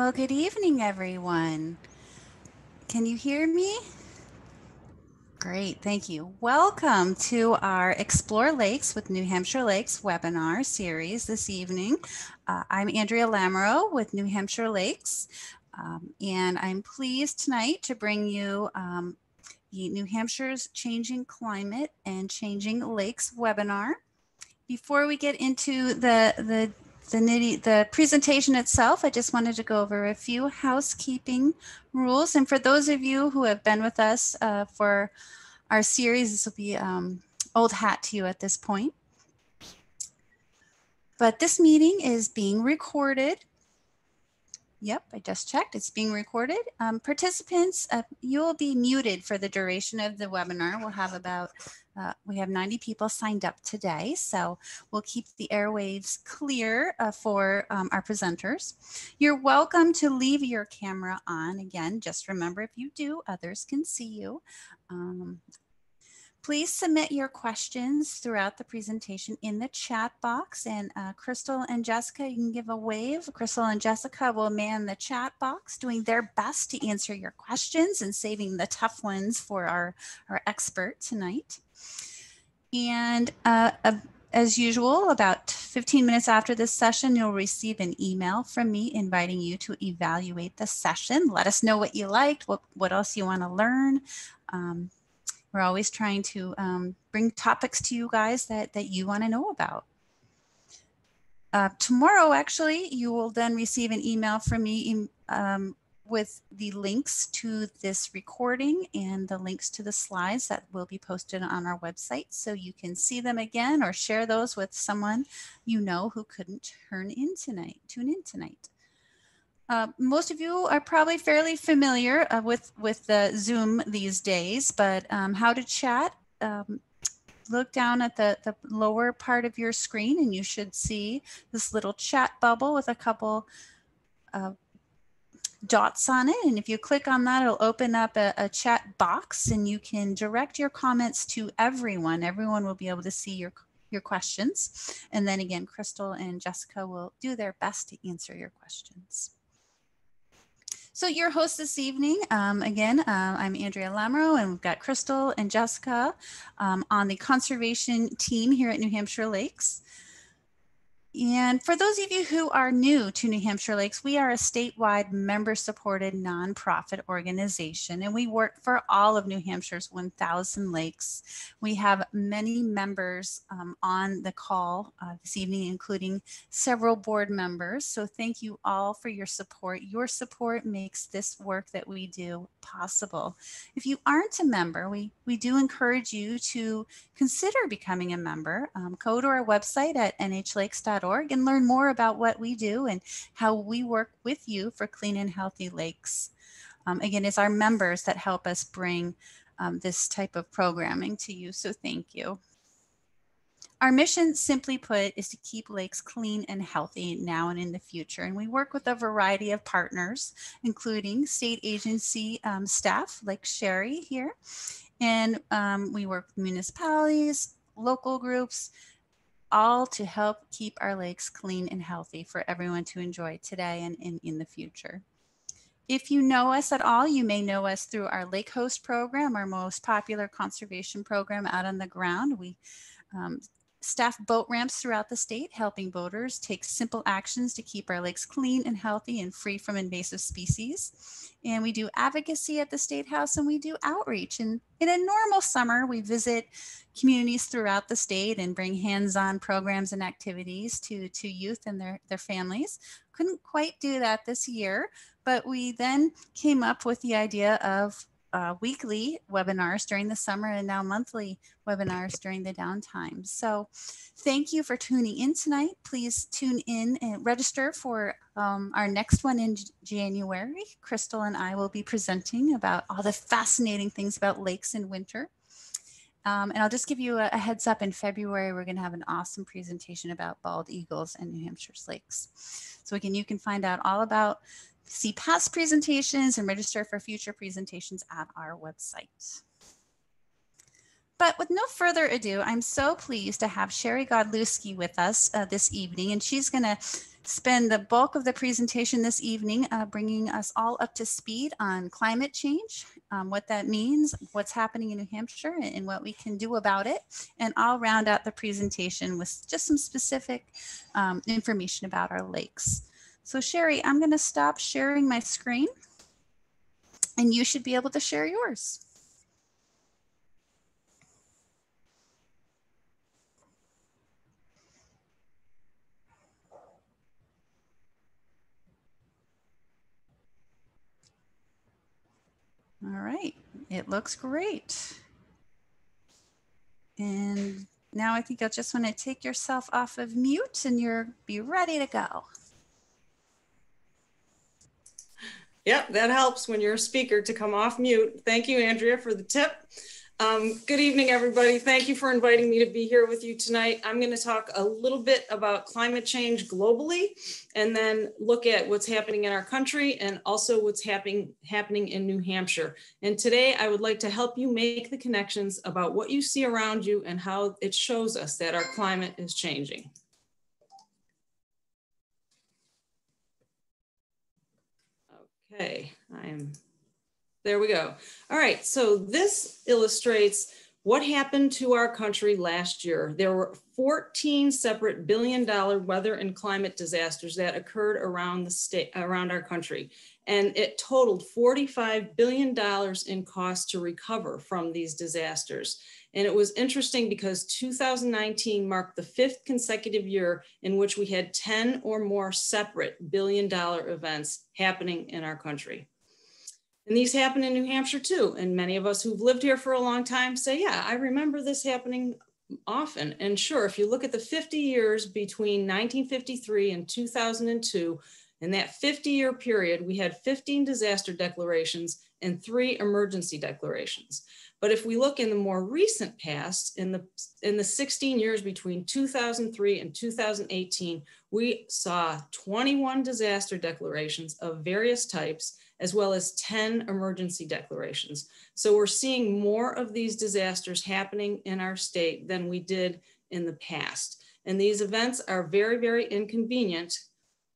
Well, good evening, everyone. Can you hear me? Great, thank you. Welcome to our Explore Lakes with New Hampshire Lakes webinar series this evening. Uh, I'm Andrea LaMoreaux with New Hampshire Lakes, um, and I'm pleased tonight to bring you um, the New Hampshire's Changing Climate and Changing Lakes webinar. Before we get into the, the the nitty the presentation itself i just wanted to go over a few housekeeping rules. And for those of you who have been with us uh, for our series this will be um, old hat to you at this point. But this meeting is being recorded Yep, I just checked. It's being recorded. Um, participants, uh, you will be muted for the duration of the webinar. We'll have about, uh, we have 90 people signed up today. So we'll keep the airwaves clear uh, for um, our presenters. You're welcome to leave your camera on. Again, just remember if you do, others can see you. Um, Please submit your questions throughout the presentation in the chat box. And uh, Crystal and Jessica, you can give a wave. Crystal and Jessica will man the chat box, doing their best to answer your questions and saving the tough ones for our, our expert tonight. And uh, as usual, about 15 minutes after this session, you'll receive an email from me inviting you to evaluate the session. Let us know what you liked, what, what else you want to learn. Um, we're always trying to um, bring topics to you guys that, that you want to know about. Uh, tomorrow, actually, you will then receive an email from me um, with the links to this recording and the links to the slides that will be posted on our website so you can see them again or share those with someone you know who couldn't turn in tonight, tune in tonight. Uh, most of you are probably fairly familiar uh, with, with the Zoom these days, but um, how to chat, um, look down at the, the lower part of your screen and you should see this little chat bubble with a couple uh, dots on it. And if you click on that, it'll open up a, a, chat box and you can direct your comments to everyone. Everyone will be able to see your, your questions. And then again, Crystal and Jessica will do their best to answer your questions. So your host this evening, um, again, uh, I'm Andrea LaMoreaux, and we've got Crystal and Jessica um, on the conservation team here at New Hampshire Lakes. And for those of you who are new to New Hampshire Lakes, we are a statewide member supported nonprofit organization, and we work for all of New Hampshire's 1,000 lakes. We have many members um, on the call uh, this evening, including several board members. So thank you all for your support. Your support makes this work that we do possible. If you aren't a member, we, we do encourage you to consider becoming a member. Um, go to our website at nhlakes.org and learn more about what we do and how we work with you for clean and healthy lakes. Um, again, it's our members that help us bring um, this type of programming to you, so thank you. Our mission, simply put, is to keep lakes clean and healthy now and in the future. And we work with a variety of partners, including state agency um, staff like Sherry here. And um, we work with municipalities, local groups, all to help keep our lakes clean and healthy for everyone to enjoy today and in, in the future. If you know us at all, you may know us through our Lake Host program, our most popular conservation program out on the ground. We um, staff boat ramps throughout the state, helping boaters take simple actions to keep our lakes clean and healthy and free from invasive species. And we do advocacy at the State House and we do outreach. And in a normal summer, we visit communities throughout the state and bring hands-on programs and activities to, to youth and their, their families. Couldn't quite do that this year, but we then came up with the idea of uh, weekly webinars during the summer and now monthly webinars during the downtime. So thank you for tuning in tonight. Please tune in and register for um, our next one in January. Crystal and I will be presenting about all the fascinating things about lakes in winter. Um, and I'll just give you a, a, heads up in February, we're going to have an awesome presentation about bald eagles and New Hampshire's lakes. So again, you can find out all about see past presentations and register for future presentations at our website. But with no further ado, I'm so pleased to have Sherry Godlewski with us uh, this evening, and she's going to spend the bulk of the presentation this evening uh, bringing us all up to speed on climate change, um, what that means, what's happening in New Hampshire, and what we can do about it. And I'll round out the presentation with just some specific um, information about our lakes. So Sherry, I'm going to stop sharing my screen and you should be able to share yours. All right, it looks great. And now I think you'll just want to take yourself off of mute and you're be ready to go. Yep, that helps when you're a speaker to come off mute. Thank you, Andrea, for the tip. Um, good evening, everybody. Thank you for inviting me to be here with you tonight. I'm going to talk a little bit about climate change globally and then look at what's happening in our country and also what's happening, happening in New Hampshire. And today I would like to help you make the connections about what you see around you and how it shows us that our climate is changing. Okay, I am there we go. All right, so this illustrates what happened to our country last year. There were 14 separate billion dollar weather and climate disasters that occurred around the state around our country. And it totaled $45 billion in cost to recover from these disasters. And it was interesting because 2019 marked the fifth consecutive year in which we had 10 or more separate billion dollar events happening in our country. And these happen in New Hampshire too. And many of us who've lived here for a long time say, yeah, I remember this happening often. And sure, if you look at the 50 years between 1953 and 2002, in that 50 year period, we had 15 disaster declarations and three emergency declarations. But if we look in the more recent past, in the, in the 16 years between 2003 and 2018, we saw 21 disaster declarations of various types as well as 10 emergency declarations. So we're seeing more of these disasters happening in our state than we did in the past. And these events are very, very inconvenient,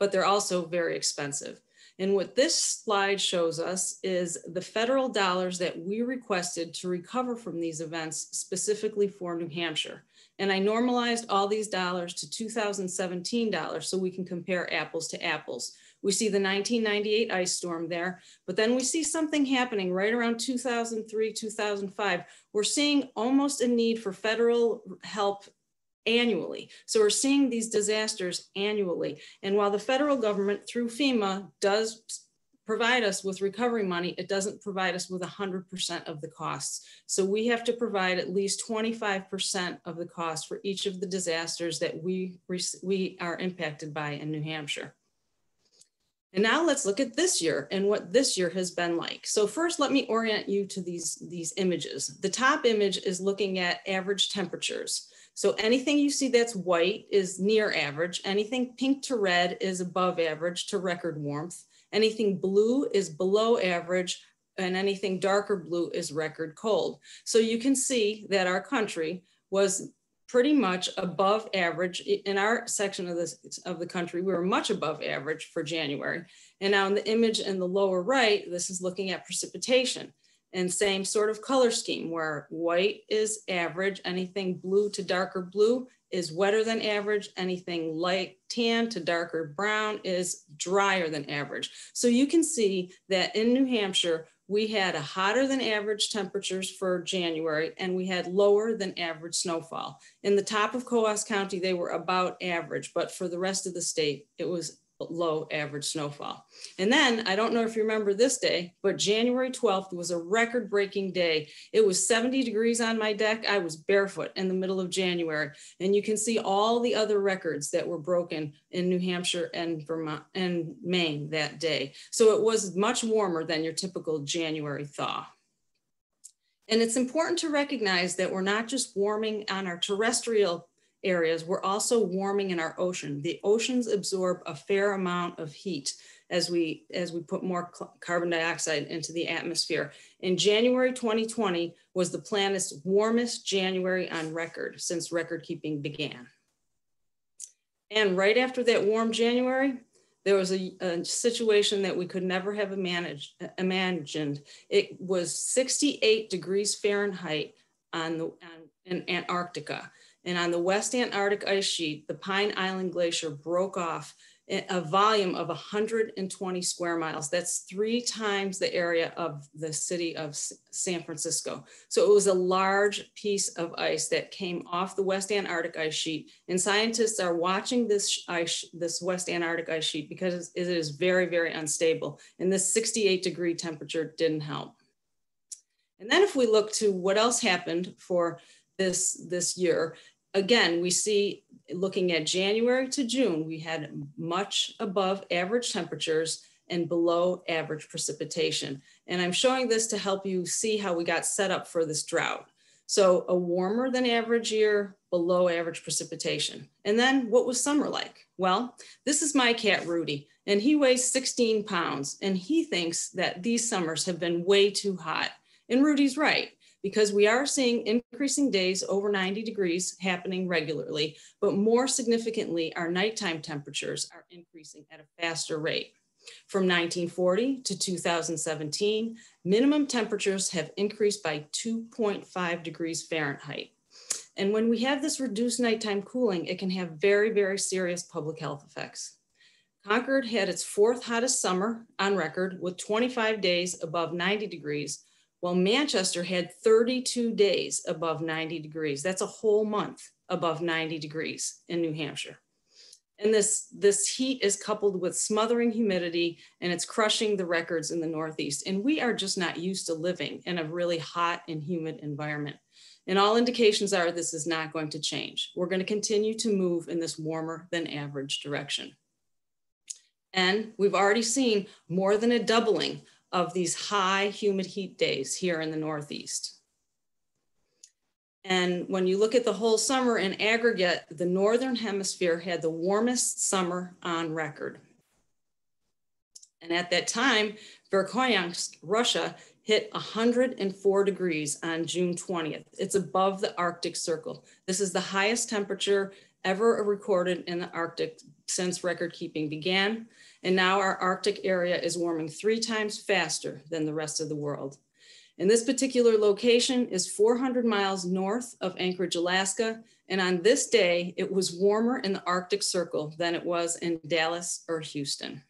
but they're also very expensive. And what this slide shows us is the federal dollars that we requested to recover from these events specifically for New Hampshire. And I normalized all these dollars to 2017 dollars so we can compare apples to apples. We see the 1998 ice storm there, but then we see something happening right around 2003, 2005. We're seeing almost a need for federal help annually. So we're seeing these disasters annually. And while the federal government through FEMA does provide us with recovery money, it doesn't provide us with 100% of the costs. So we have to provide at least 25% of the cost for each of the disasters that we, we are impacted by in New Hampshire. And now let's look at this year and what this year has been like. So first, let me orient you to these, these images. The top image is looking at average temperatures. So anything you see that's white is near average. Anything pink to red is above average to record warmth. Anything blue is below average and anything darker blue is record cold. So you can see that our country was pretty much above average in our section of this of the country we were much above average for january and now in the image in the lower right this is looking at precipitation and same sort of color scheme where white is average anything blue to darker blue is wetter than average anything light tan to darker brown is drier than average so you can see that in new hampshire we had a hotter than average temperatures for January and we had lower than average snowfall. In the top of Coos County, they were about average, but for the rest of the state, it was low average snowfall. And then I don't know if you remember this day, but January 12th was a record breaking day. It was 70 degrees on my deck. I was barefoot in the middle of January. And you can see all the other records that were broken in New Hampshire and Vermont and Maine that day. So it was much warmer than your typical January thaw. And it's important to recognize that we're not just warming on our terrestrial areas, we're also warming in our ocean. The oceans absorb a fair amount of heat as we as we put more carbon dioxide into the atmosphere. In January 2020 was the planet's warmest January on record since record keeping began. And right after that warm January, there was a, a situation that we could never have managed, imagined. It was 68 degrees Fahrenheit on the on, in Antarctica. And on the West Antarctic ice sheet, the Pine Island Glacier broke off a volume of 120 square miles. That's three times the area of the city of San Francisco. So it was a large piece of ice that came off the West Antarctic ice sheet. And scientists are watching this ice, this West Antarctic ice sheet because it is very, very unstable. And this 68 degree temperature didn't help. And then if we look to what else happened for this, this year, again, we see looking at January to June, we had much above average temperatures and below average precipitation. And I'm showing this to help you see how we got set up for this drought. So a warmer than average year, below average precipitation. And then what was summer like? Well, this is my cat Rudy, and he weighs 16 pounds, and he thinks that these summers have been way too hot. And Rudy's right because we are seeing increasing days over 90 degrees happening regularly, but more significantly, our nighttime temperatures are increasing at a faster rate. From 1940 to 2017, minimum temperatures have increased by 2.5 degrees Fahrenheit. And when we have this reduced nighttime cooling, it can have very, very serious public health effects. Concord had its fourth hottest summer on record with 25 days above 90 degrees, well, Manchester had 32 days above 90 degrees. That's a whole month above 90 degrees in New Hampshire. And this, this heat is coupled with smothering humidity and it's crushing the records in the Northeast. And we are just not used to living in a really hot and humid environment. And all indications are this is not going to change. We're going to continue to move in this warmer than average direction. And we've already seen more than a doubling of these high humid heat days here in the Northeast. And when you look at the whole summer in aggregate, the Northern Hemisphere had the warmest summer on record. And at that time, Verkhoyansk, Russia, hit 104 degrees on June 20th. It's above the Arctic Circle. This is the highest temperature ever recorded in the Arctic since record keeping began. And now our Arctic area is warming three times faster than the rest of the world. And this particular location is 400 miles north of Anchorage, Alaska. And on this day, it was warmer in the Arctic Circle than it was in Dallas or Houston.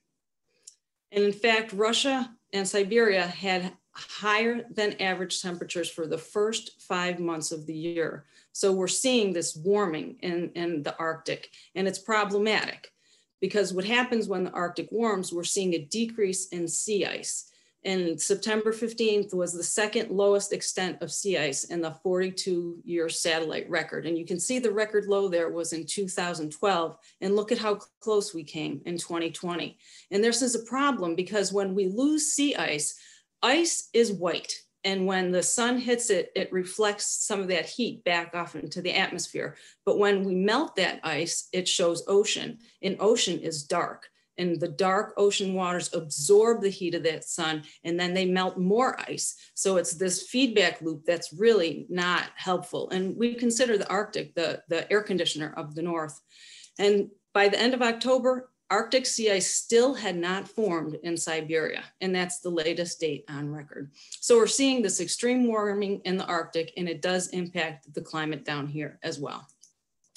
And in fact, Russia and Siberia had higher than average temperatures for the first five months of the year. So we're seeing this warming in, in the Arctic, and it's problematic because what happens when the Arctic warms, we're seeing a decrease in sea ice. And September 15th was the second lowest extent of sea ice in the 42 year satellite record. And you can see the record low there was in 2012. And look at how close we came in 2020. And this is a problem because when we lose sea ice, ice is white. And when the sun hits it, it reflects some of that heat back off into the atmosphere. But when we melt that ice, it shows ocean, and ocean is dark. And the dark ocean waters absorb the heat of that sun, and then they melt more ice. So it's this feedback loop that's really not helpful. And we consider the Arctic the, the air conditioner of the North. And by the end of October, Arctic sea ice still had not formed in Siberia, and that's the latest date on record. So we're seeing this extreme warming in the Arctic, and it does impact the climate down here as well.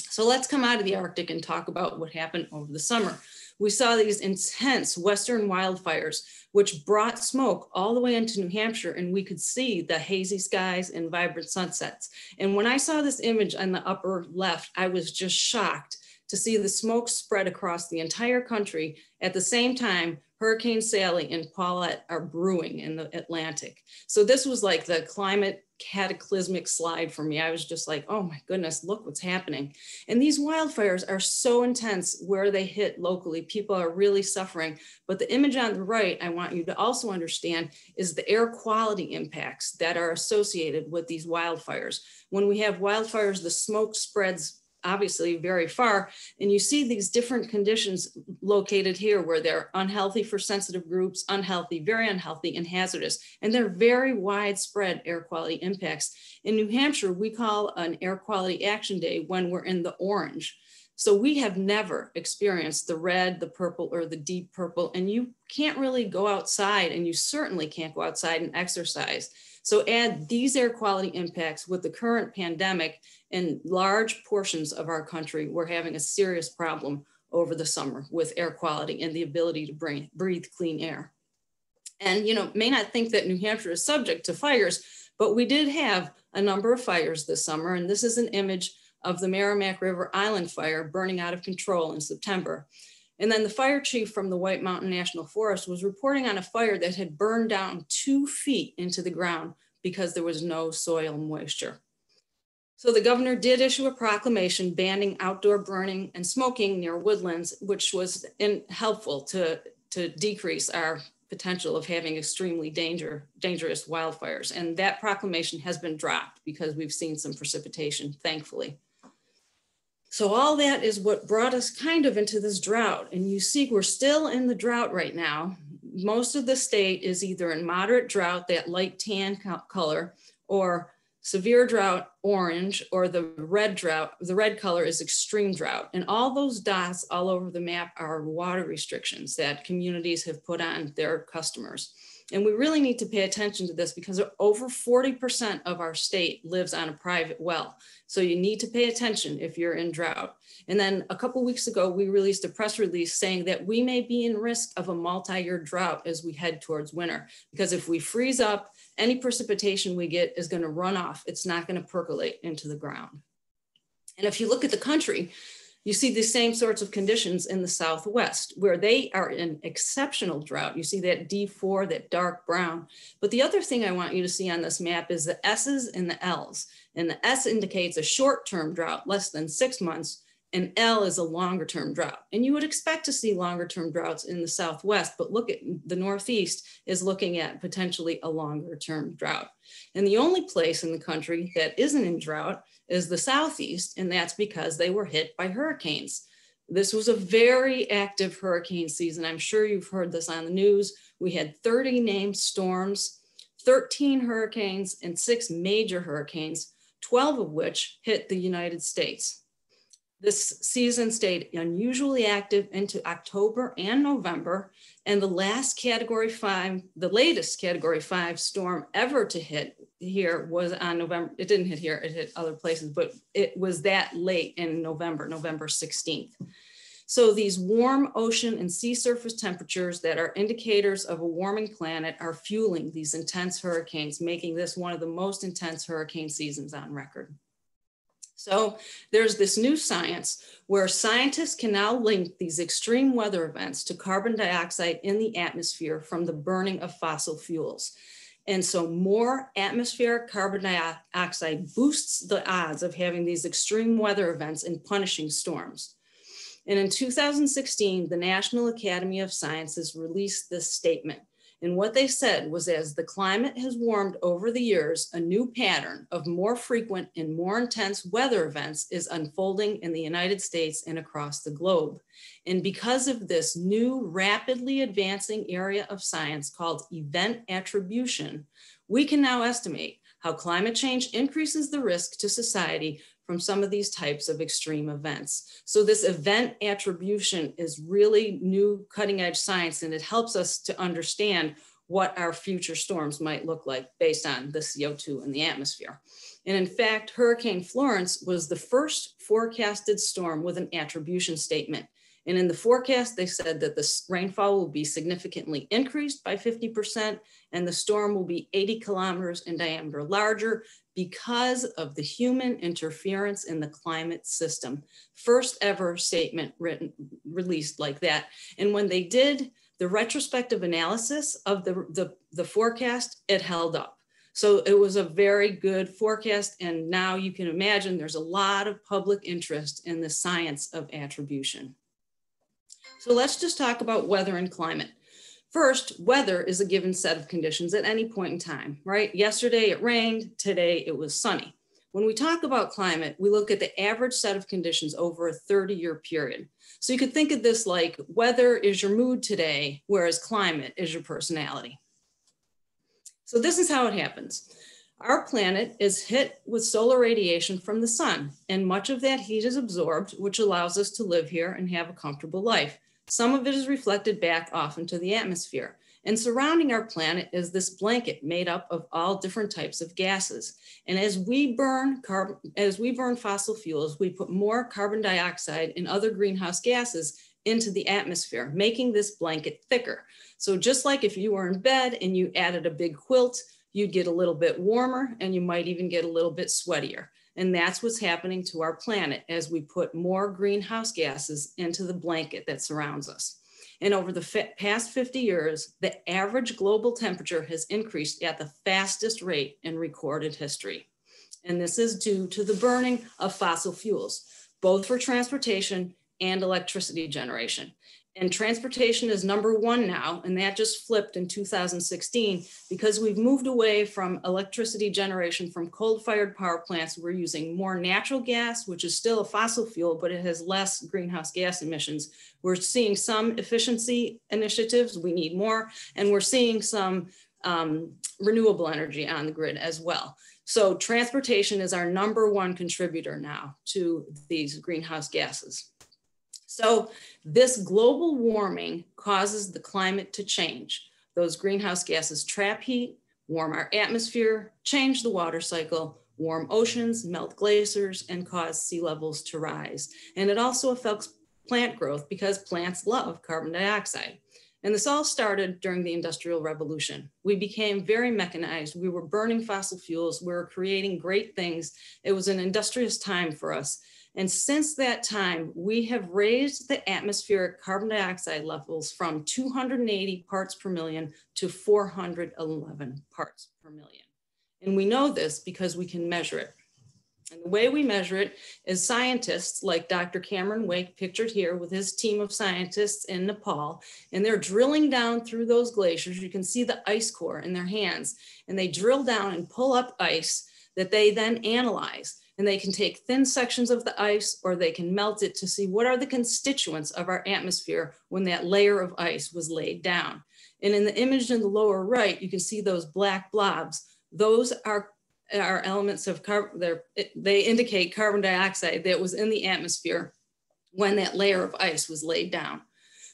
So let's come out of the Arctic and talk about what happened over the summer. We saw these intense western wildfires, which brought smoke all the way into New Hampshire, and we could see the hazy skies and vibrant sunsets. And when I saw this image on the upper left, I was just shocked to see the smoke spread across the entire country at the same time Hurricane Sally and Paulette are brewing in the Atlantic. So this was like the climate cataclysmic slide for me. I was just like, oh my goodness, look what's happening. And these wildfires are so intense where they hit locally. People are really suffering. But the image on the right, I want you to also understand is the air quality impacts that are associated with these wildfires. When we have wildfires, the smoke spreads obviously very far. And you see these different conditions located here where they're unhealthy for sensitive groups, unhealthy, very unhealthy, and hazardous. And they're very widespread air quality impacts. In New Hampshire, we call an air quality action day when we're in the orange. So we have never experienced the red, the purple, or the deep purple, and you can't really go outside, and you certainly can't go outside and exercise. So add these air quality impacts with the current pandemic in large portions of our country, we're having a serious problem over the summer with air quality and the ability to bring, breathe clean air. And, you know, may not think that New Hampshire is subject to fires, but we did have a number of fires this summer. And this is an image of the Merrimack River Island fire burning out of control in September. And then the fire chief from the White Mountain National Forest was reporting on a fire that had burned down two feet into the ground because there was no soil moisture. So the governor did issue a proclamation banning outdoor burning and smoking near woodlands, which was in, helpful to, to decrease our potential of having extremely danger, dangerous wildfires. And that proclamation has been dropped because we've seen some precipitation, thankfully. So all that is what brought us kind of into this drought. And you see, we're still in the drought right now. Most of the state is either in moderate drought, that light tan color, or severe drought, orange, or the red drought, the red color is extreme drought. And all those dots all over the map are water restrictions that communities have put on their customers. And we really need to pay attention to this because over 40% of our state lives on a private well. So you need to pay attention if you're in drought. And then a couple weeks ago, we released a press release saying that we may be in risk of a multi-year drought as we head towards winter. Because if we freeze up, any precipitation we get is gonna run off. It's not gonna percolate into the ground. And if you look at the country, you see the same sorts of conditions in the Southwest where they are in exceptional drought. You see that D4, that dark brown. But the other thing I want you to see on this map is the S's and the L's. And the S indicates a short-term drought, less than six months, and L is a longer term drought. And you would expect to see longer term droughts in the Southwest, but look at the Northeast is looking at potentially a longer term drought. And the only place in the country that isn't in drought is the Southeast, and that's because they were hit by hurricanes. This was a very active hurricane season. I'm sure you've heard this on the news. We had 30 named storms, 13 hurricanes, and six major hurricanes, 12 of which hit the United States. This season stayed unusually active into October and November. And the last category five, the latest category five storm ever to hit here was on November. It didn't hit here, it hit other places, but it was that late in November, November 16th. So these warm ocean and sea surface temperatures that are indicators of a warming planet are fueling these intense hurricanes, making this one of the most intense hurricane seasons on record. So there's this new science where scientists can now link these extreme weather events to carbon dioxide in the atmosphere from the burning of fossil fuels. And so more atmospheric carbon dioxide boosts the odds of having these extreme weather events and punishing storms. And in 2016, the National Academy of Sciences released this statement. And what they said was as the climate has warmed over the years, a new pattern of more frequent and more intense weather events is unfolding in the United States and across the globe. And because of this new rapidly advancing area of science called event attribution, we can now estimate how climate change increases the risk to society from some of these types of extreme events. So this event attribution is really new cutting edge science and it helps us to understand what our future storms might look like based on the CO2 in the atmosphere. And in fact, Hurricane Florence was the first forecasted storm with an attribution statement. And in the forecast, they said that the rainfall will be significantly increased by 50% and the storm will be 80 kilometers in diameter larger because of the human interference in the climate system. First ever statement written, released like that. And when they did the retrospective analysis of the, the, the forecast, it held up. So it was a very good forecast. And now you can imagine there's a lot of public interest in the science of attribution. So let's just talk about weather and climate. First, weather is a given set of conditions at any point in time, right? Yesterday it rained, today it was sunny. When we talk about climate, we look at the average set of conditions over a 30 year period. So you could think of this like weather is your mood today, whereas climate is your personality. So this is how it happens. Our planet is hit with solar radiation from the sun, and much of that heat is absorbed, which allows us to live here and have a comfortable life. Some of it is reflected back off into the atmosphere. And surrounding our planet is this blanket made up of all different types of gases. And as we burn carbon, as we burn fossil fuels, we put more carbon dioxide and other greenhouse gases into the atmosphere, making this blanket thicker. So just like if you were in bed and you added a big quilt, you'd get a little bit warmer and you might even get a little bit sweatier. And that's what's happening to our planet as we put more greenhouse gases into the blanket that surrounds us. And over the past 50 years, the average global temperature has increased at the fastest rate in recorded history. And this is due to the burning of fossil fuels, both for transportation and electricity generation. And transportation is number one now, and that just flipped in 2016 because we've moved away from electricity generation from coal fired power plants. We're using more natural gas, which is still a fossil fuel, but it has less greenhouse gas emissions. We're seeing some efficiency initiatives, we need more, and we're seeing some um, renewable energy on the grid as well. So transportation is our number one contributor now to these greenhouse gases. So this global warming causes the climate to change. Those greenhouse gases trap heat, warm our atmosphere, change the water cycle, warm oceans, melt glaciers, and cause sea levels to rise. And it also affects plant growth because plants love carbon dioxide. And this all started during the Industrial Revolution. We became very mechanized. We were burning fossil fuels. We were creating great things. It was an industrious time for us. And since that time, we have raised the atmospheric carbon dioxide levels from 280 parts per million to 411 parts per million. And we know this because we can measure it. And the way we measure it is scientists like Dr. Cameron Wake, pictured here with his team of scientists in Nepal, and they're drilling down through those glaciers. You can see the ice core in their hands, and they drill down and pull up ice that they then analyze and they can take thin sections of the ice or they can melt it to see what are the constituents of our atmosphere when that layer of ice was laid down. And in the image in the lower right, you can see those black blobs. Those are, are elements of carbon, they indicate carbon dioxide that was in the atmosphere when that layer of ice was laid down.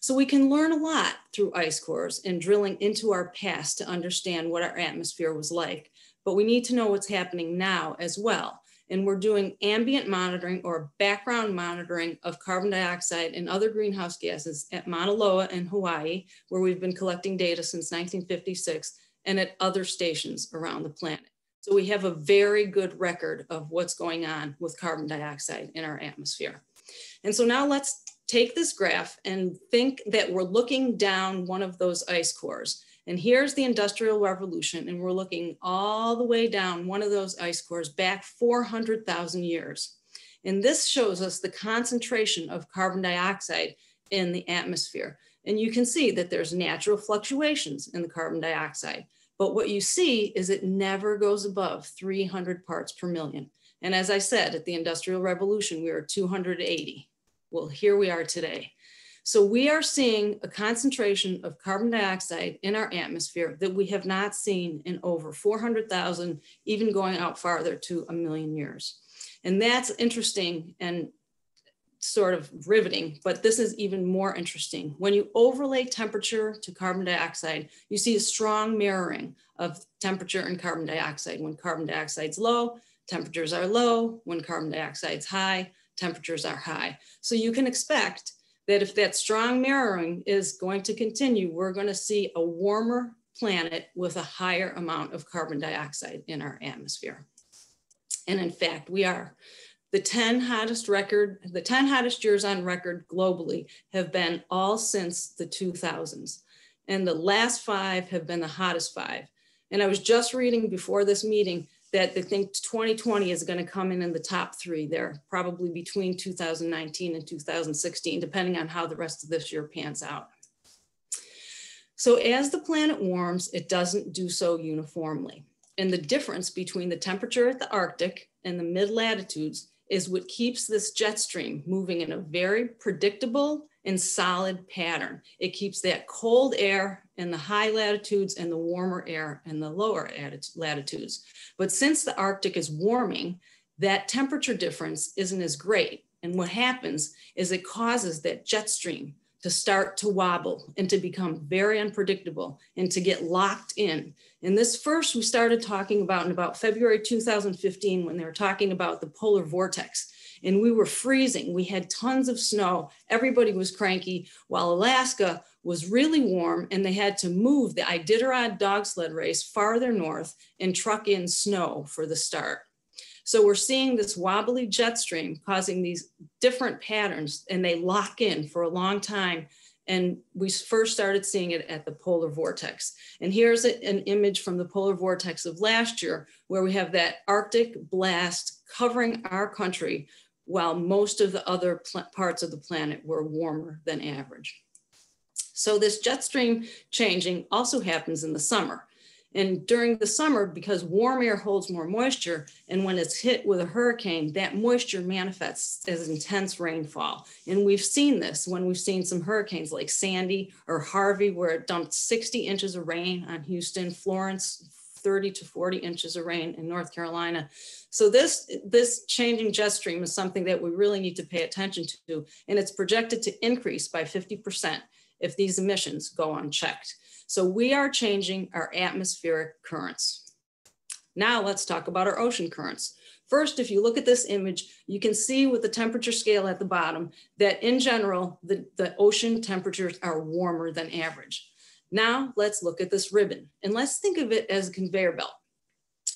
So we can learn a lot through ice cores and drilling into our past to understand what our atmosphere was like. But we need to know what's happening now as well and we're doing ambient monitoring or background monitoring of carbon dioxide and other greenhouse gases at Mauna Loa in Hawaii, where we've been collecting data since 1956, and at other stations around the planet. So we have a very good record of what's going on with carbon dioxide in our atmosphere. And so now let's take this graph and think that we're looking down one of those ice cores. And here's the Industrial Revolution, and we're looking all the way down one of those ice cores back 400,000 years. And this shows us the concentration of carbon dioxide in the atmosphere. And you can see that there's natural fluctuations in the carbon dioxide. But what you see is it never goes above 300 parts per million. And as I said, at the Industrial Revolution, we were 280. Well, here we are today. So we are seeing a concentration of carbon dioxide in our atmosphere that we have not seen in over 400,000, even going out farther to a million years. And that's interesting and sort of riveting, but this is even more interesting. When you overlay temperature to carbon dioxide, you see a strong mirroring of temperature and carbon dioxide. When carbon dioxide's low, temperatures are low. When carbon dioxide's high, temperatures are high. So you can expect that if that strong mirroring is going to continue, we're going to see a warmer planet with a higher amount of carbon dioxide in our atmosphere. And in fact, we are. The 10 hottest record, the 10 hottest years on record globally have been all since the 2000s. And the last five have been the hottest five. And I was just reading before this meeting that they think 2020 is going to come in in the top three there, probably between 2019 and 2016, depending on how the rest of this year pans out. So as the planet warms, it doesn't do so uniformly. And the difference between the temperature at the Arctic and the mid latitudes is what keeps this jet stream moving in a very predictable and solid pattern. It keeps that cold air in the high latitudes and the warmer air in the lower latitudes. But since the Arctic is warming, that temperature difference isn't as great. And what happens is it causes that jet stream to start to wobble and to become very unpredictable and to get locked in. And this first we started talking about in about February 2015 when they were talking about the polar vortex. And we were freezing. We had tons of snow. Everybody was cranky, while Alaska was really warm and they had to move the Iditarod dog sled race farther north and truck in snow for the start. So we're seeing this wobbly jet stream causing these different patterns and they lock in for a long time. And we first started seeing it at the polar vortex. And here's a, an image from the polar vortex of last year where we have that Arctic blast covering our country while most of the other parts of the planet were warmer than average. So this jet stream changing also happens in the summer. And during the summer, because warm air holds more moisture, and when it's hit with a hurricane, that moisture manifests as intense rainfall. And we've seen this when we've seen some hurricanes like Sandy or Harvey, where it dumped 60 inches of rain on Houston, Florence, 30 to 40 inches of rain in North Carolina. So this, this changing jet stream is something that we really need to pay attention to, and it's projected to increase by 50% if these emissions go unchecked. So we are changing our atmospheric currents. Now let's talk about our ocean currents. First, if you look at this image, you can see with the temperature scale at the bottom that in general, the, the ocean temperatures are warmer than average. Now let's look at this ribbon and let's think of it as a conveyor belt.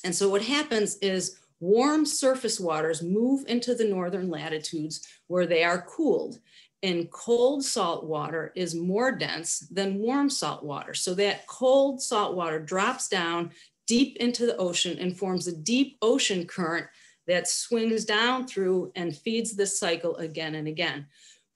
And so what happens is warm surface waters move into the northern latitudes where they are cooled and cold salt water is more dense than warm salt water. So that cold salt water drops down deep into the ocean and forms a deep ocean current that swings down through and feeds this cycle again and again.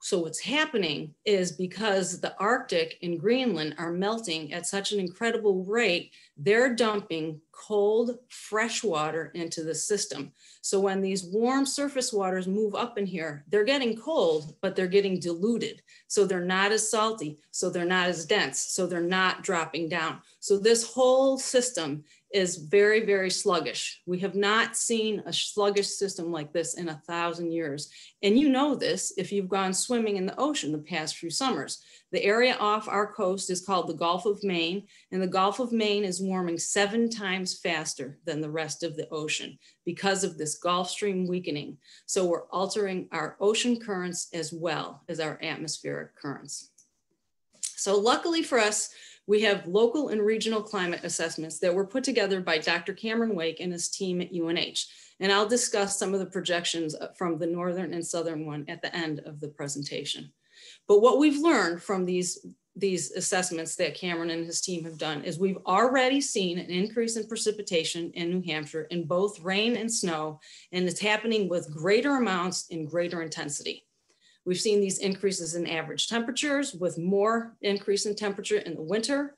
So what's happening is because the Arctic and Greenland are melting at such an incredible rate, they're dumping cold, fresh water into the system. So when these warm surface waters move up in here, they're getting cold, but they're getting diluted. So they're not as salty, so they're not as dense, so they're not dropping down. So this whole system is very, very sluggish. We have not seen a sluggish system like this in a thousand years. And you know this if you've gone swimming in the ocean the past few summers. The area off our coast is called the Gulf of Maine, and the Gulf of Maine is warming seven times faster than the rest of the ocean because of this Gulf Stream weakening. So we're altering our ocean currents as well as our atmospheric currents. So luckily for us, we have local and regional climate assessments that were put together by Dr. Cameron Wake and his team at UNH. And I'll discuss some of the projections uh, from the northern and southern one at the end of the presentation. But what we've learned from these, these assessments that Cameron and his team have done is we've already seen an increase in precipitation in New Hampshire in both rain and snow, and it's happening with greater amounts and greater intensity. We've seen these increases in average temperatures with more increase in temperature in the winter,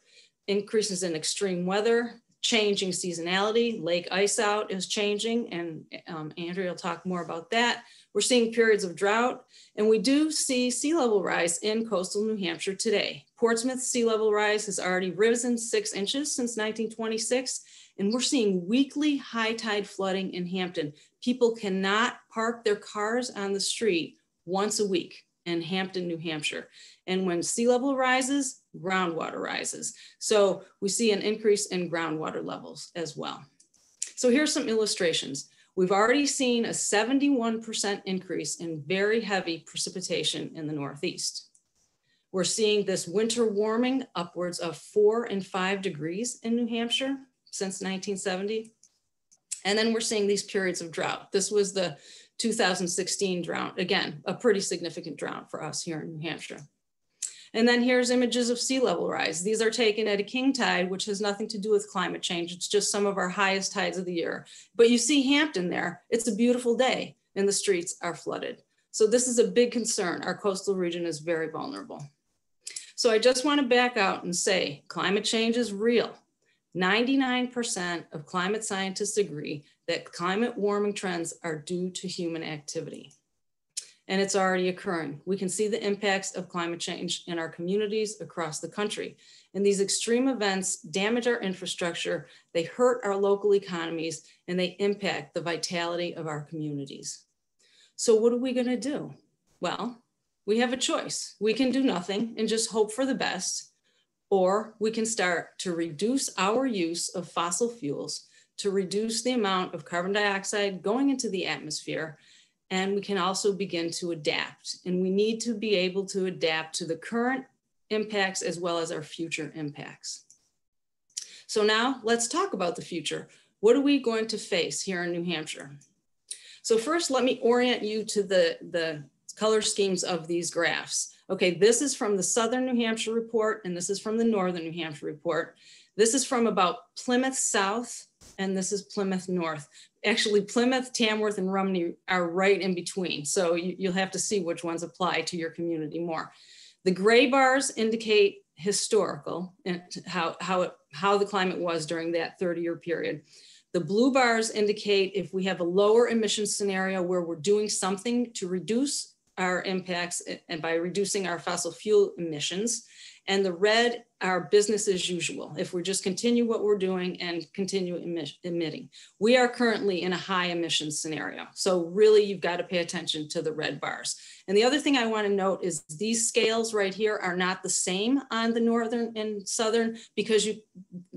increases in extreme weather, changing seasonality, lake ice out is changing, and um, Andrea will talk more about that. We're seeing periods of drought, and we do see sea level rise in coastal New Hampshire today. Portsmouth sea level rise has already risen six inches since 1926, and we're seeing weekly high tide flooding in Hampton. People cannot park their cars on the street once a week in Hampton, New Hampshire. And when sea level rises, groundwater rises. So we see an increase in groundwater levels as well. So here's some illustrations. We've already seen a 71% increase in very heavy precipitation in the Northeast. We're seeing this winter warming upwards of four and five degrees in New Hampshire since 1970. And then we're seeing these periods of drought. This was the 2016 drought. Again, a pretty significant drought for us here in New Hampshire. And then here's images of sea level rise. These are taken at a king tide, which has nothing to do with climate change. It's just some of our highest tides of the year. But you see Hampton there. It's a beautiful day and the streets are flooded. So this is a big concern. Our coastal region is very vulnerable. So I just want to back out and say climate change is real. 99% of climate scientists agree that climate warming trends are due to human activity. And it's already occurring. We can see the impacts of climate change in our communities across the country. And these extreme events damage our infrastructure, they hurt our local economies, and they impact the vitality of our communities. So what are we gonna do? Well, we have a choice. We can do nothing and just hope for the best, or we can start to reduce our use of fossil fuels to reduce the amount of carbon dioxide going into the atmosphere. And we can also begin to adapt. And we need to be able to adapt to the current impacts as well as our future impacts. So now let's talk about the future. What are we going to face here in New Hampshire? So first, let me orient you to the, the color schemes of these graphs. Okay, this is from the Southern New Hampshire report, and this is from the Northern New Hampshire report. This is from about Plymouth South, and this is Plymouth North. Actually, Plymouth, Tamworth, and Rumney are right in between. So you, will have to see which ones apply to your community more. The gray bars indicate historical and how, how, it, how the climate was during that 30 year period. The blue bars indicate if we have a lower emission scenario where we're doing something to reduce our impacts eh, and by reducing our fossil fuel emissions. And the red are business as usual. If we just continue what we're doing and continue emitting, we are currently in a high emission scenario. So really you've got to pay attention to the red bars. And the other thing I want to note is these scales right here are not the same on the northern and southern because you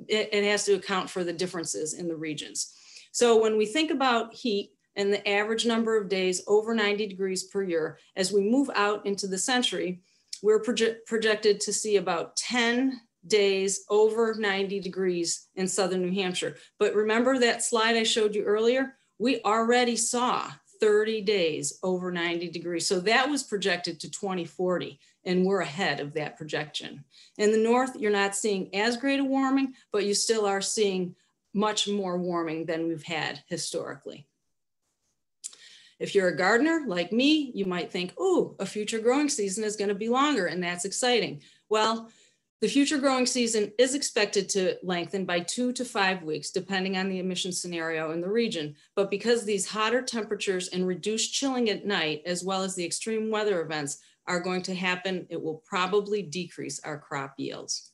it, it has to account for the differences in the regions. So when we think about heat, and the average number of days over 90 degrees per year. As we move out into the century, we're proje projected to see about 10 days over 90 degrees in southern New Hampshire. But remember that slide I showed you earlier? We already saw 30 days over 90 degrees. So that was projected to 2040 and we're ahead of that projection. In the north, you're not seeing as great a warming, but you still are seeing much more warming than we've had historically. If you're a gardener like me, you might think, oh, a future growing season is going to be longer and that's exciting. Well, the future growing season is expected to lengthen by two to five weeks, depending on the emission scenario in the region. But because these hotter temperatures and reduced chilling at night, as well as the extreme weather events are going to happen, it will probably decrease our crop yields.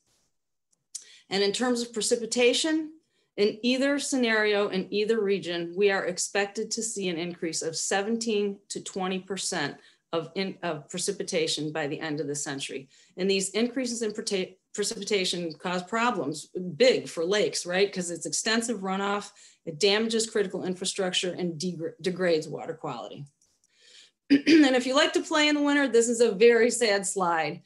And in terms of precipitation, in either scenario, in either region, we are expected to see an increase of 17 to 20% of, in, of precipitation by the end of the century. And these increases in precipitation cause problems big for lakes, right? Because it's extensive runoff, it damages critical infrastructure and degrades water quality. and if you like to play in the winter, this is a very sad slide.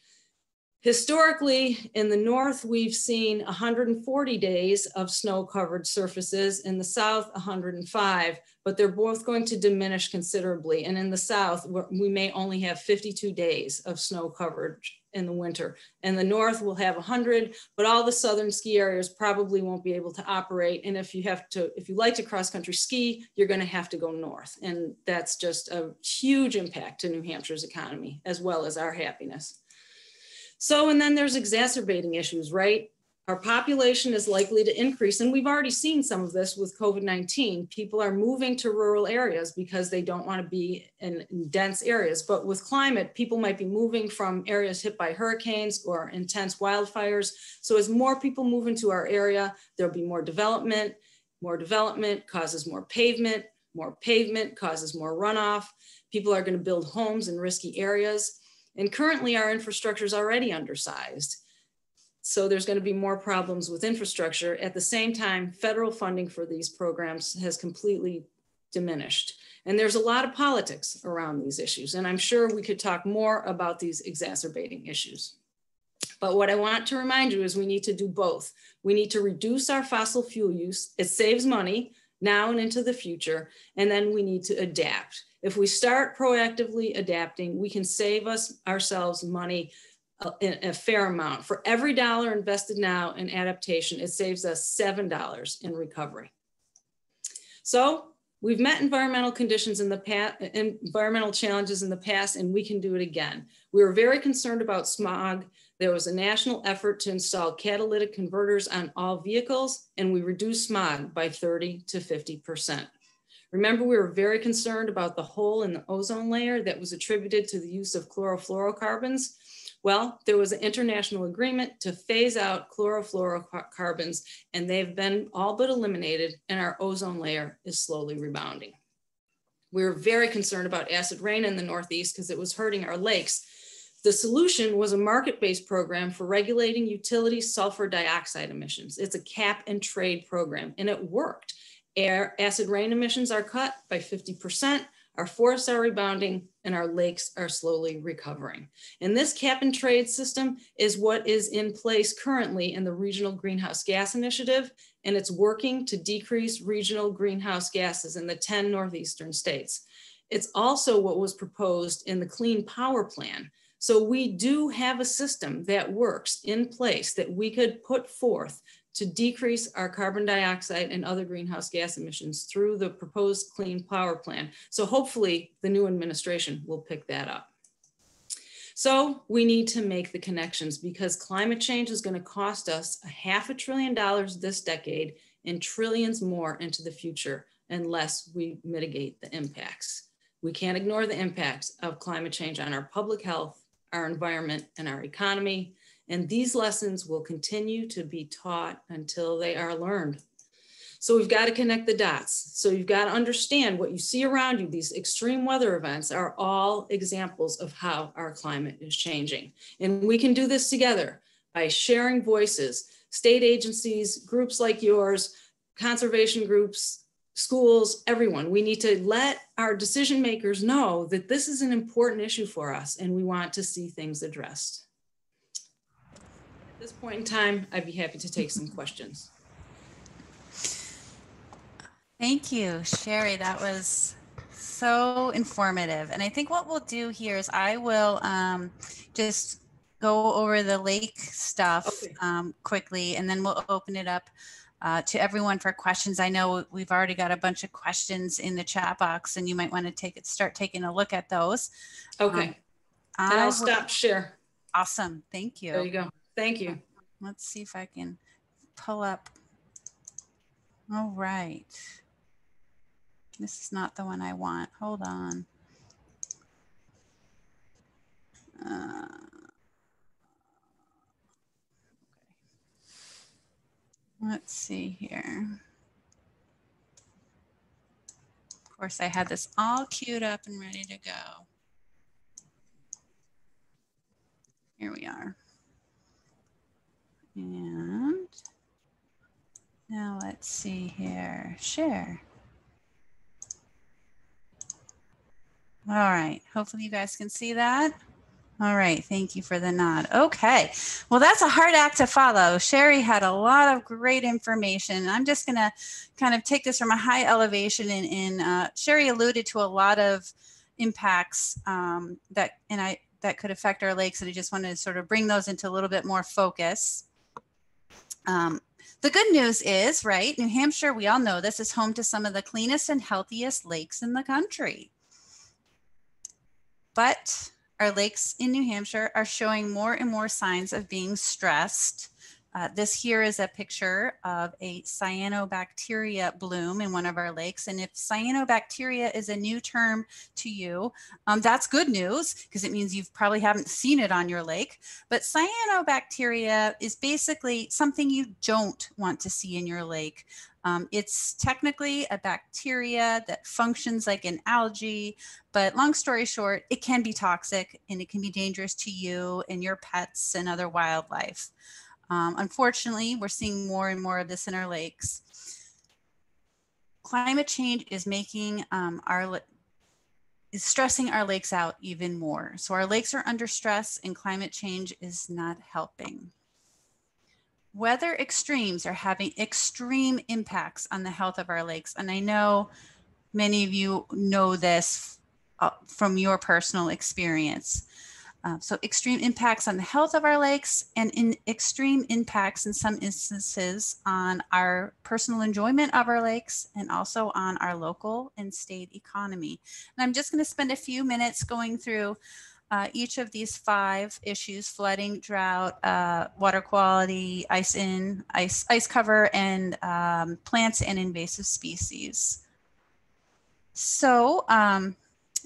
Historically, in the north, we've seen 140 days of snow covered surfaces, in the south, 105, but they're both going to diminish considerably. And in the south, we may only have 52 days of snow coverage in the winter. And the north will have 100, but all the southern ski areas probably won't be able to operate. And if you have to, if you like to cross country ski, you're going to have to go north. And that's just a huge impact to New Hampshire's economy as well as our happiness. So, and then there's exacerbating issues, right? Our population is likely to increase, and we've already seen some of this with COVID 19. People are moving to rural areas because they don't want to be in, in, dense areas. But with climate, people might be moving from areas hit by hurricanes or intense wildfires. So, as more people move into our area, there'll be more development. More development causes more pavement. More pavement causes more runoff. People are going to build homes in risky areas. And currently our infrastructure is already undersized. So there's going to be more problems with infrastructure. At the same time, federal funding for these programs has completely diminished. And there's a lot of politics around these issues. And I'm sure we could talk more about these exacerbating issues. But what I want to remind you is we need to do both. We need to reduce our fossil fuel use. It saves money now and into the future. And then we need to adapt. If we start proactively adapting, we can save us ourselves money a, uh, a fair amount. For every dollar invested now in adaptation, it saves us $7 in recovery. So we've met environmental conditions in the past, environmental challenges in the past, and we can do it again. We were very concerned about smog There was a national effort to install catalytic converters on all vehicles, and we reduced smog by 30 to 50%. Remember, we were very concerned about the hole in the ozone layer that was attributed to the use of chlorofluorocarbons. Well, there was an international agreement to phase out chlorofluorocarbons, and they've been all but eliminated, and our ozone layer is slowly rebounding. We were very concerned about acid rain in the Northeast because it was hurting our lakes. The solution was a market-based program for regulating utility sulfur dioxide emissions. It's a cap and trade program, and it worked. Air acid rain emissions are cut by 50%, our forests are rebounding, and our lakes are slowly recovering. And this cap and trade system is what is in place currently in the Regional Greenhouse Gas Initiative, and it's working to decrease regional greenhouse gases in the 10 Northeastern states. It's also what was proposed in the Clean Power Plan. So we do have a system that works in place that we could put forth to decrease our carbon dioxide and other greenhouse gas emissions through the proposed clean power plan. So hopefully the new administration will pick that up. So we need to make the connections because climate change is going to cost us a half a trillion dollars this decade and trillions more into the future unless we mitigate the impacts. We can't ignore the impacts of climate change on our public health, our environment, and our economy. And these lessons will continue to be taught until they are learned. So we've got to connect the dots. So you've got to understand what you see around you. These extreme weather events are all examples of how our climate is changing. And we can do this together by sharing voices, state agencies, groups like yours, conservation groups, schools, everyone. We need to let our decision makers know that this is an important issue for us and we want to see things addressed this point in time, I'd be happy to take some questions. Thank you, Sherry. That was so informative. And I think what we'll do here is I will um, just go over the lake stuff okay. um, quickly, and then we'll open it up uh, to everyone for questions. I know we've already got a bunch of questions in the chat box, and you might want to take it, start taking a look at those. Okay. Um, and I'll stop share. Awesome. Thank you. There you go. Thank you. Let's see if I can pull up. All right. This is not the one I want. Hold on. Uh, Let's see here. Of course, I had this all queued up and ready to go. Here we are. And now let's see here, share. All right, hopefully you guys can see that. All right, thank you for the nod. Okay, well, that's a hard act to follow. Sherry had a lot of great information. I'm just going to kind of take this from a high elevation, and, and uh, Sherry alluded to a lot of impacts um, that and I that could affect our lakes, and I just wanted to sort of bring those into a little bit more focus. Um, the good news is, right, New Hampshire, we all know this is home to some of the cleanest and healthiest lakes in the country. But our lakes in New Hampshire are showing more and more signs of being stressed uh, this here is a picture of a cyanobacteria bloom in one of our lakes. And if cyanobacteria is a new term to you, um, that's good news because it means you probably haven't seen it on your lake. But cyanobacteria is basically something you don't want to see in your lake. Um, it's technically a bacteria that functions like an algae, but long story short, it can be toxic and it can be dangerous to you and your pets and other wildlife. Um, unfortunately, we're seeing more and more of this in our lakes. Climate change is making um, our is stressing our lakes out even more. So our lakes are under stress and climate change is not helping. Weather extremes are having extreme impacts on the health of our lakes. And I know many of you know this uh, from your personal experience. Uh, so extreme impacts on the health of our lakes and in extreme impacts in some instances on our personal enjoyment of our lakes and also on our local and state economy. And I'm just going to spend a few minutes going through Uh, each of these five issues, flooding, drought, uh, water quality, ice in, ice, ice cover, and um, plants and invasive species. So um,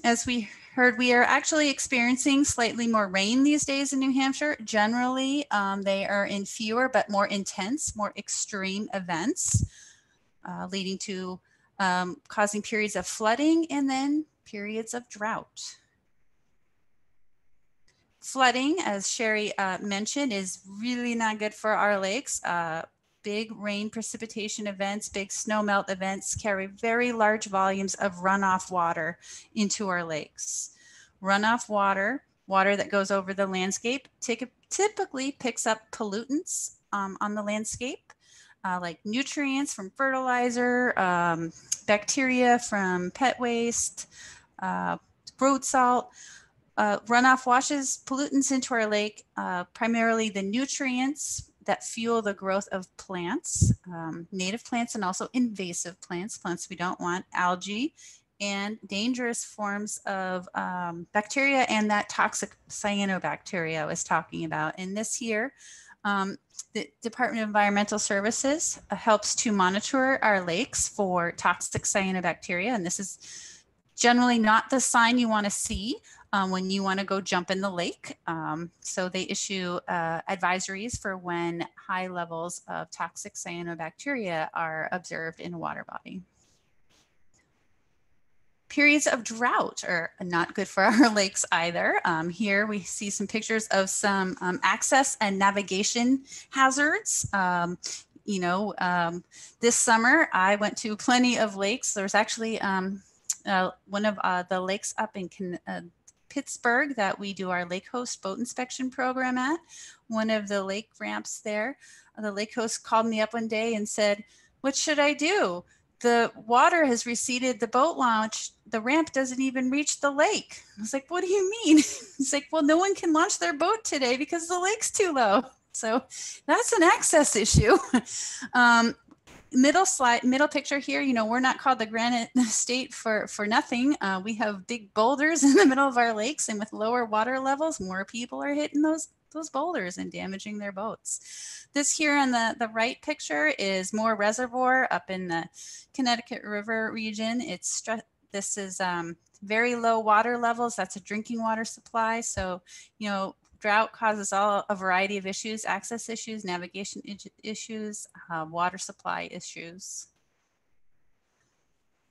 as we heard, we are actually experiencing slightly more rain these days in New Hampshire. Generally, um, they are in fewer but more intense, more extreme events, uh, leading to um, causing periods of flooding and then periods of drought. Flooding, as Sherry uh, mentioned, is really not good for our lakes. Uh, big rain precipitation events, big snowmelt events carry very large volumes of runoff water into our lakes. Runoff water, water that goes over the landscape, typically picks up pollutants um, on the landscape, uh, like nutrients from fertilizer, um, bacteria from pet waste, uh, road salt. Uh, runoff washes pollutants into our lake, uh, primarily the nutrients that fuel the growth of plants, um, native plants and also invasive plants, plants we don't want, algae, and dangerous forms of um, bacteria and that toxic cyanobacteria I was talking about. And this year, um, the Department of Environmental Services uh, helps to monitor our lakes for toxic cyanobacteria. And this is generally not the sign you want to see um, when you want to go jump in the lake. Um, so they issue uh, advisories for when high levels of toxic cyanobacteria are observed in a water body. Periods of drought are not good for our lakes either. Um, here we see some pictures of some um, access and navigation hazards um, you know, um, this summer I went to plenty of lakes. There's actually um, uh, one of uh, the lakes up in uh, Pittsburg that we do our lake host boat inspection program at. One of the lake ramps there, the lake host called me up one day and said, What should I do? The water has receded, the boat launch, the ramp doesn't even reach the lake. I was like, What do you mean? He's like, Well, no one can launch their boat today because the lake's too low. So that's an access issue. Um, middle slide middle picture here you know we're not called the granite state for for nothing. Uh, we have big boulders in the middle of our lakes and with lower water levels more people are hitting those those boulders and damaging their boats. This here on the the right picture is Moore Reservoir up in the connecticut river region. It's this is um, very low water levels. That's a drinking water supply. So you know drought causes all a variety of issues, access issues, navigation issues, uh, water supply issues.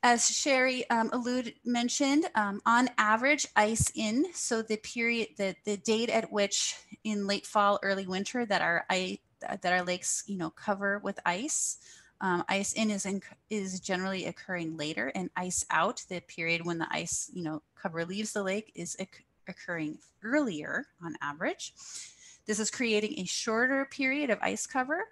As Sherry um, alluded, mentioned, um, on average, ice in, so the period, the, the date at which in late fall, early winter that our, that our lakes, you know, cover with ice, um, ice in is, in is generally occurring later and ice out, the period when the ice, you know, cover leaves the lake is occurring earlier on average. This is creating a shorter period of ice cover.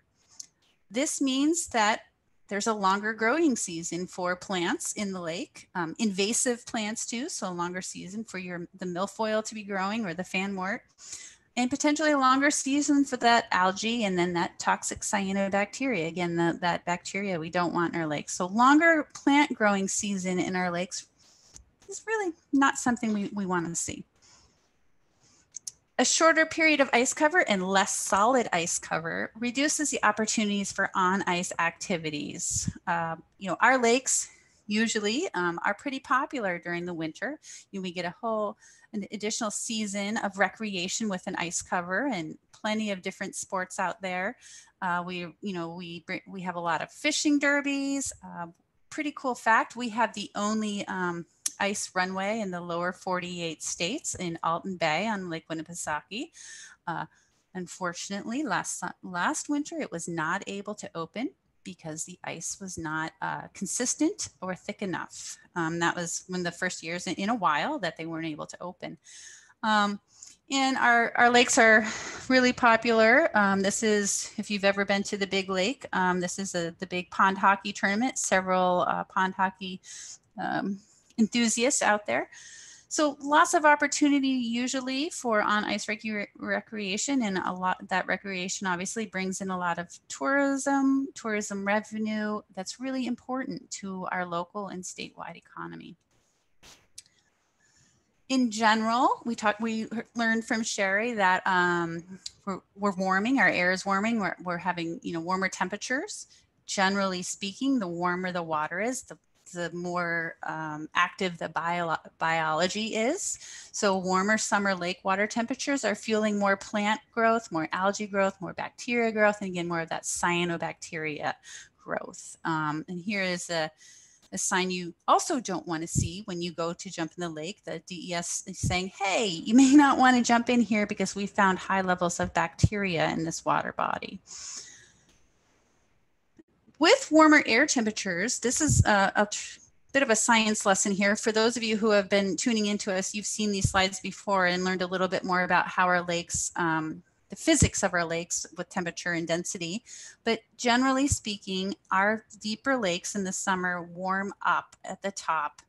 This means that there's a longer growing season for plants in the lake, um, invasive plants too, so a longer season for your the milfoil to be growing or the fanwort, and potentially a longer season for that algae and then that toxic cyanobacteria. Again, the, that bacteria we don't want in our lakes. So longer plant growing season in our lakes is really not something we, we want to see a shorter period of ice cover and less solid ice cover reduces the opportunities for on ice activities. Uh, you know, our lakes usually um, are pretty popular during the winter. You we get a whole an additional season of recreation with an ice cover and plenty of different sports out there. Uh, we, you know, we we have a lot of fishing derbies. Uh, pretty cool fact: we have the only um, ice runway in the lower 48 states in Alton Bay on Lake Winnipesaukee. Uh, unfortunately, last, last winter it was not able to open because the ice was not uh, consistent or thick enough. Um, that was one of the first years in, in, a while that they weren't able to open. Um, and our, our lakes are really popular. Um, this is, if you've ever been to the Big Lake, um, this is a, the big pond hockey tournament. Several uh, pond hockey um, enthusiasts out there. So lots of opportunity usually for on ice rec recreation and a lot that recreation obviously brings in a lot of tourism, tourism revenue that's really important to our local and statewide economy. in general, we talked, we learned from Sherry that um, we're, we're warming, our air is warming, we're, we're having, you know, warmer temperatures. Generally speaking, the warmer the water is, the, the more um, active the bio biology is. So warmer summer lake water temperatures are fueling more plant growth, more algae growth, more bacteria growth, and again, more of that cyanobacteria growth. Um, and here is a, a sign you also don't want to see when you go to jump in the lake. The DES is saying, hey, you may not want to jump in here because we found high levels of bacteria in this water body. With warmer air temperatures, this is a, a bit of a science lesson here. For those of you who have been tuning into us, you've seen these slides before and learned a little bit more about how our lakes um, the physics of our lakes with temperature and density. But generally speaking, our deeper lakes in the summer warm up at the top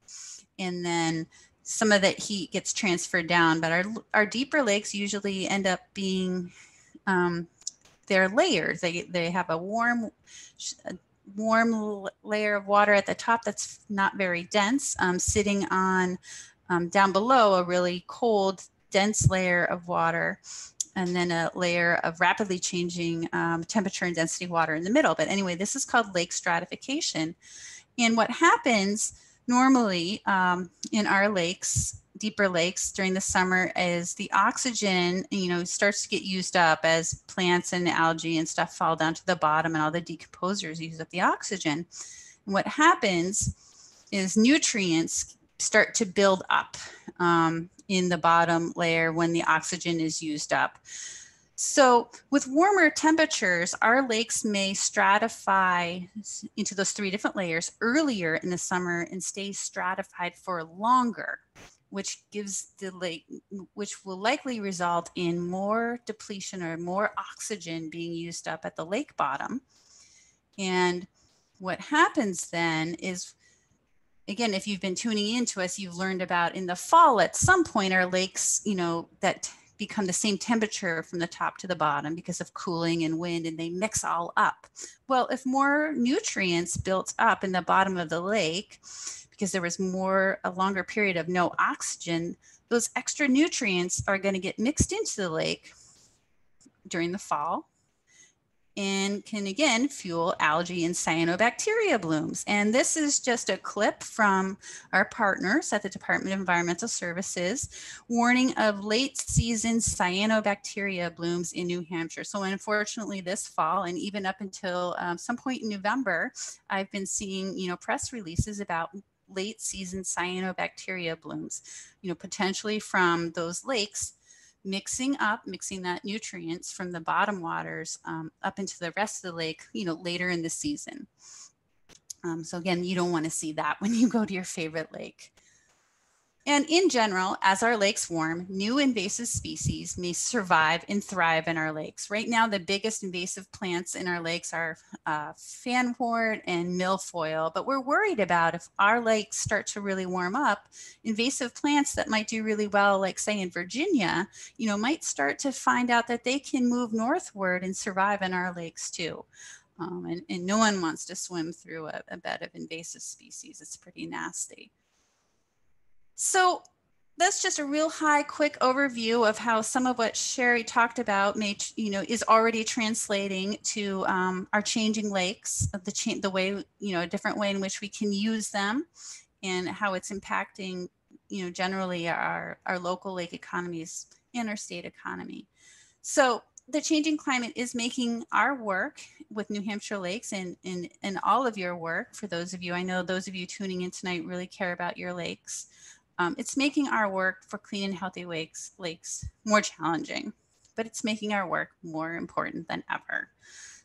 and then some of that heat gets transferred down. But our, our deeper lakes usually end up being, um, they're layered. They, they have a warm, a warm layer of water at the top that's not very dense, um, sitting on um, down below a really cold, dense layer of water and then a layer of rapidly changing um, temperature and density water in the middle. But anyway, this is called lake stratification. And what happens normally um, in our lakes, deeper lakes during the summer is the oxygen, you know, starts to get used up as plants and algae and stuff fall down to the bottom and all the decomposers use up the oxygen. And what happens is nutrients start to build up. Um, in the bottom layer when the oxygen is used up. So with warmer temperatures, our lakes may stratify into those three different layers earlier in the summer and stay stratified for longer, which gives the lake, which will likely result in more depletion or more oxygen being used up at the lake bottom. And what happens then is again, if you've been tuning into us, you've learned about in the fall at some point our lakes, you know, that become the same temperature from the top to the bottom because of cooling and wind and they mix all up. Well, if more nutrients built up in the bottom of the lake because there was more a longer period of no oxygen, those extra nutrients are going to get mixed into the lake during the fall and can again fuel algae and cyanobacteria blooms. And this is just a clip from our partners at the Department of Environmental Services warning of late season cyanobacteria blooms in New Hampshire. So unfortunately this fall and even up until um, some point in November, I've been seeing, you know, press releases about late season cyanobacteria blooms, you know, potentially from those lakes mixing up, mixing that nutrients from the bottom waters um, up into the rest of the lake, you know, later in the season. Um, so again, you don't want to see that when you go to your favorite lake. And in general, as our lakes warm, new invasive species may survive and thrive in our lakes. Right now, the biggest invasive plants in our lakes are uh, fanwort and milfoil, but we're worried about if our lakes start to really warm up, invasive plants that might do really well, like say in Virginia, you know, might start to find out that they can move northward and survive in our lakes too. Um, and, and, no one wants to swim through a, a bed of invasive species. It's pretty nasty. So that's just a real high quick overview of how some of what Sherry talked about may, you know, is already translating to um, our changing lakes, the, cha the way, you know, a different way in which we can use them and how it's impacting, you know, generally our, our local lake economies and our state economy. So the changing climate is making our work with New Hampshire lakes and, and, and all of your work, for those of you, I know those of you tuning in tonight really care about your lakes. Um, it's making our work for clean and healthy lakes, lakes more challenging, but it's making our work more important than ever.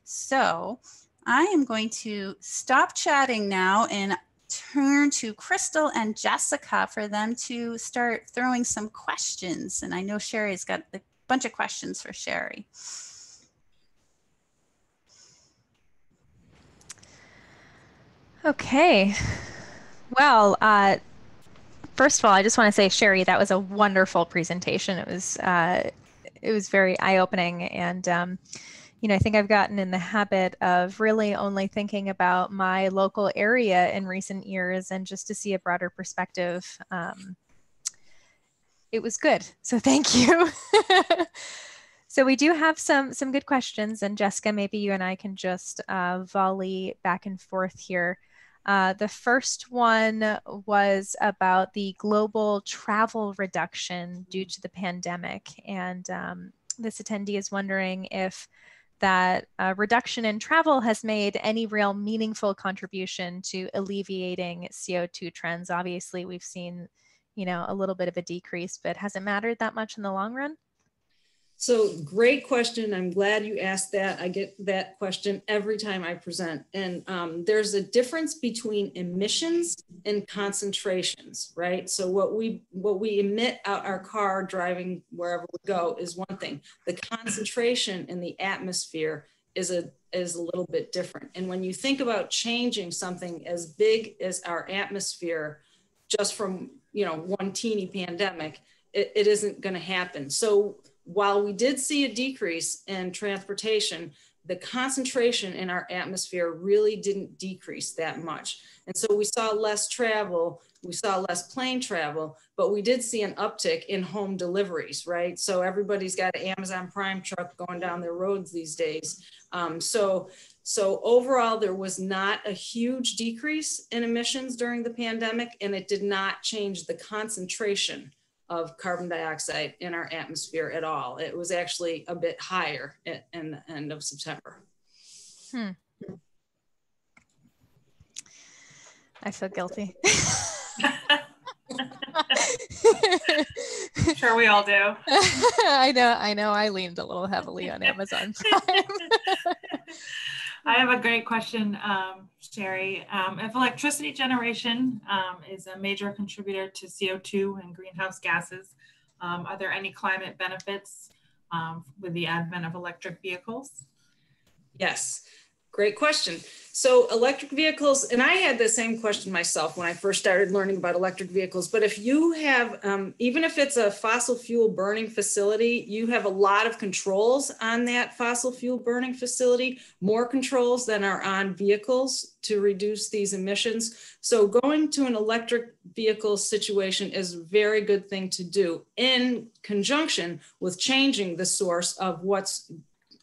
So I am going to stop chatting now and turn to Crystal and Jessica for them to start throwing some questions. And I know Sherry's got a bunch of questions for Sherry. Okay. Well, uh, First of all, I just want to say, Sherry, that was a wonderful presentation. It was uh, it was very eye opening, and um, you know, I think I've gotten in the habit of really only thinking about my local area in recent years, and just to see a broader perspective. Um, it was good. So thank you. so we do have some some good questions, and Jessica, maybe you and I can just uh, volley back and forth here. Uh, the first one was about the global travel reduction due to the pandemic, and um, this attendee is wondering if that uh, reduction in travel has made any real meaningful contribution to alleviating CO2 trends. Obviously, we've seen you know, a little bit of a decrease, but has it mattered that much in the long run? So great question. I'm glad you asked that. I get that question every time I present. And um, there's a difference between emissions and concentrations, right? So what we what we emit out our car driving wherever we go is one thing. The concentration in the atmosphere is a is a little bit different. And when you think about changing something as big as our atmosphere, just from you know one teeny pandemic it, it isn't going to happen so while we did see a decrease in transportation the concentration in our atmosphere really didn't decrease that much. And so we saw less travel we saw less plane travel but we did see an uptick in home deliveries right? So everybody's got an amazon prime truck going down their roads these days. Um, so so overall, there was not a huge decrease in emissions during the pandemic, and it did not change the concentration of carbon dioxide in our atmosphere at all. It was actually a bit higher at, in the end of September. Hmm. I feel guilty. sure we all do. I know, I know I leaned a little heavily on Amazon Prime. I have a great question, um, Sherry. Um, if electricity generation um, is a major contributor to CO2 and greenhouse gases, um, are there any climate benefits um, with the advent of electric vehicles? Yes, great question. So electric vehicles, and I had the same question myself when I first started learning about electric vehicles. But if you have, um, even if it's a fossil fuel burning facility, you have a lot of controls on that fossil fuel burning facility, more controls than are on vehicles to reduce these emissions. So going to an electric vehicle situation is a very good thing to do in conjunction with changing the source of what's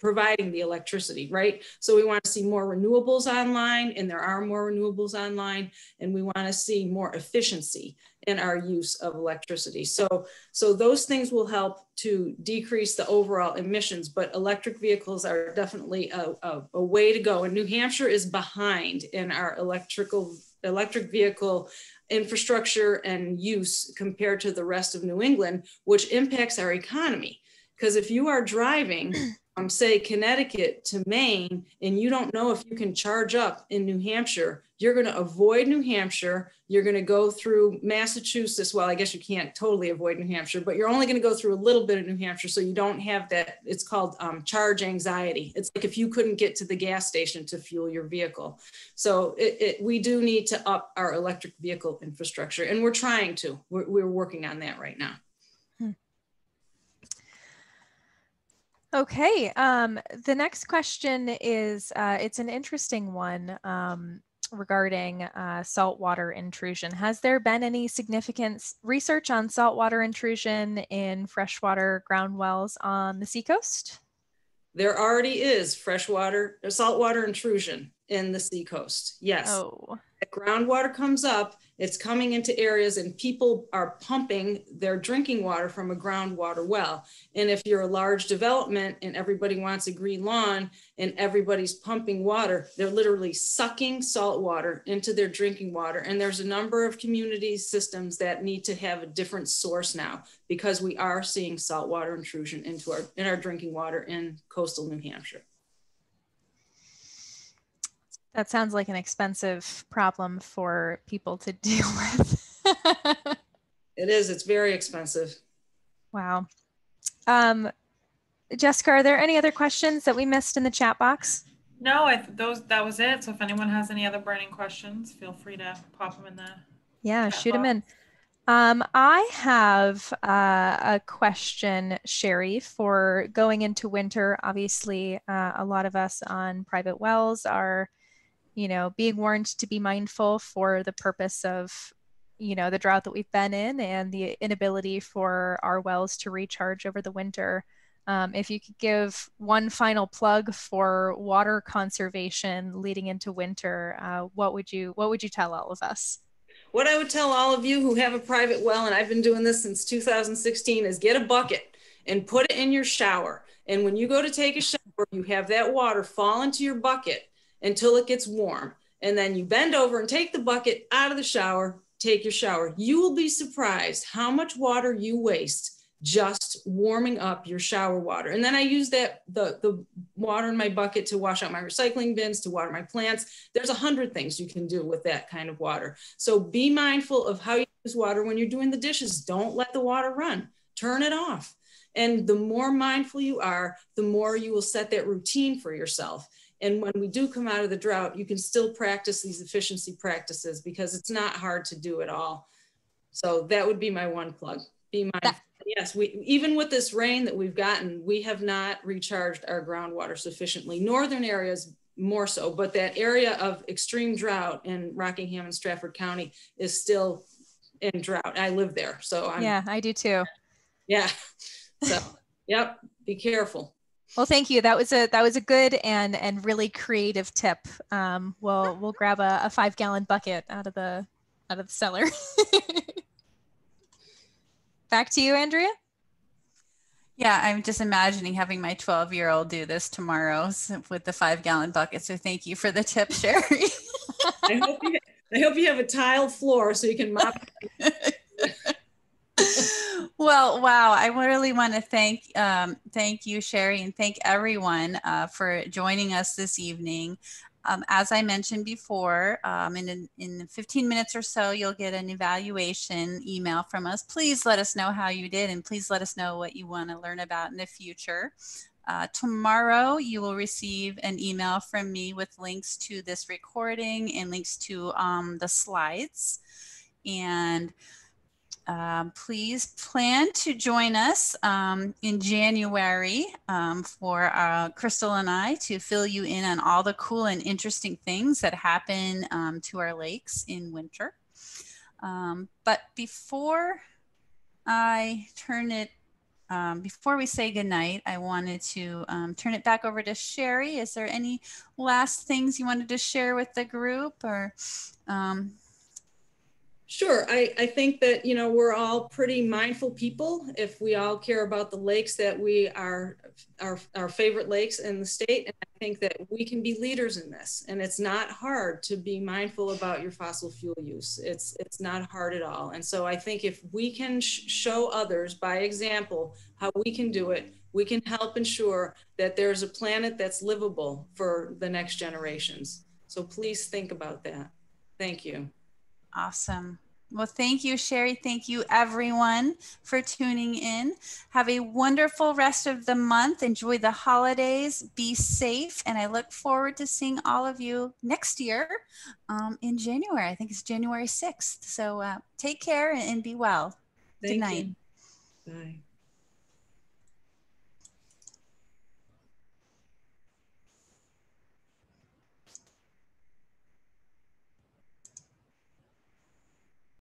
providing the electricity, right? So we want to see more renewables online, and there are more renewables online, and we want to see more efficiency in our use of electricity. So, so those things will help to decrease the overall emissions, but electric vehicles are definitely a, a, a way to go. And New Hampshire is behind in our electrical electric vehicle infrastructure and use compared to the rest of New England, which impacts our economy. Because if you are driving from say Connecticut to Maine and you don't know if you can charge up in New Hampshire, you're going to avoid New Hampshire. You're going to go through Massachusetts. Well, I guess you can't totally avoid New Hampshire, but you're only going to go through a little bit of New Hampshire. So you don't have that. It's called um, charge anxiety. It's like if you couldn't get to the gas station to fuel your vehicle. So it, it, we do need to up our electric vehicle infrastructure and we're trying to. We're, we're working on that right now. Okay. Um, the next question is uh, it's an interesting one um, regarding uh, saltwater intrusion. Has there been any significant research on saltwater intrusion in freshwater ground wells on the seacoast? There already is freshwater, saltwater intrusion in the seacoast. Yes. Oh. groundwater comes up, it's coming into areas and people are pumping their drinking water from a groundwater well. And if you're a large development and everybody wants a green lawn and everybody's pumping water, they're literally sucking salt water into their drinking water. And there's a number of community systems that need to have a different source now because we are seeing saltwater intrusion into our in our drinking water in coastal New Hampshire. That sounds like an expensive problem for people to deal with. it is. It's very expensive. Wow. Um, Jessica, are there any other questions that we missed in the chat box? No, I those that was it. So if anyone has any other burning questions, feel free to pop them in the yeah, shoot box. them in. Um, I have uh, a question, Sherry, for going into winter. Obviously, uh, a lot of us on private wells are you know, being warned to be mindful for the purpose of, you know the drought that we've been in and the inability for our wells to recharge over the winter. Um, if you could give one final plug for water conservation leading into winter, uh, what would you what would you tell all of us? What I would tell all of you who have a private well, and I've been doing this since 2016, is get a bucket and put it in your shower. And when you go to take a shower, you have that water fall into your bucket until it gets warm. And then you bend over and take the bucket out of the shower, take your shower. You will be surprised how much water you waste just warming up your shower water. And then I use that the, the water in my bucket to wash out my recycling bins, to water my plants. There's a hundred things you can do with that kind of water. So be mindful of how you use water when you're doing the dishes. Don't let the water run. Turn it off. And the more mindful you are, the more you will set that routine for yourself. And when we do come out of the drought, you can still practice these efficiency practices because it's not hard to do at all. So that would be my one plug. Be mindful yes, we even with this rain that we've gotten, we have not recharged our groundwater sufficiently. Northern areas more so, but that area of extreme drought in Rockingham and Strafford County is still in drought. I live there, so I'm, yeah, I do too. Yeah, so yep, be careful. Well, thank you. That was a that was a good and and really creative tip. Um, we'll we'll grab a, a five gallon bucket out of the out of the cellar. Back to you, Andrea. Yeah, I'm just imagining having my 12 year old do this tomorrow with the five gallon bucket. So thank you for the tip, Sherry. I, hope you, I hope you have a tiled floor so you can mop. well, wow! I really want to thank um, thank you, Sherry, and thank everyone uh, for joining us this evening. Um, as I mentioned before, um, in, in 15 minutes or so, you'll get an evaluation email from us. Please let us know how you did and please let us know what you want to learn about in the future. Uh, tomorrow, you will receive an email from me with links to this recording and links to um, the slides. And um, please plan to join us um, in January um, for uh, Crystal and I to fill you in on all the cool and interesting things that happen um, to our lakes in winter. Um, but before I turn it, um, before we say goodnight, I wanted to turn it back over to Sherry. Is there any last things you wanted to share with the group or Sure. I, I think that, you know, we're all pretty mindful people if we all care about the lakes that we are our, our favorite lakes in the state. And I think that we can be leaders in this. And it's not hard to be mindful about your fossil fuel use. It's it's not hard at all. And so I think if we can sh- show others by example how we can do it, we can help ensure that there's a planet that's livable for the next generations. So please think about that. Thank you. Awesome. Well, thank you, Sherry. Thank you, everyone, for tuning in. Have a wonderful rest of the month. Enjoy the holidays. Be safe. And I look forward to seeing all of you next year um, in January. I think it's January 6th. So uh, take care and be well. Thank Good night. You. Bye.